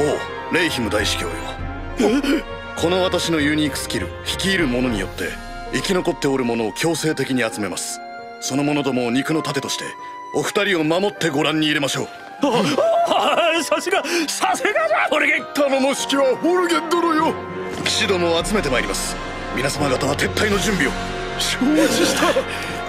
おうレイヒム大司教よ。この私のユニークスキル率いる者によって生き残っておる者を強制的に集めます。その者どもを肉の盾としてお二人を守ってご覧に入れましょう。さすがさすがじゃホルゲン頼もしきはホルゲン殿よ騎士どもを集めてまいります皆様方は撤退の準備を承知した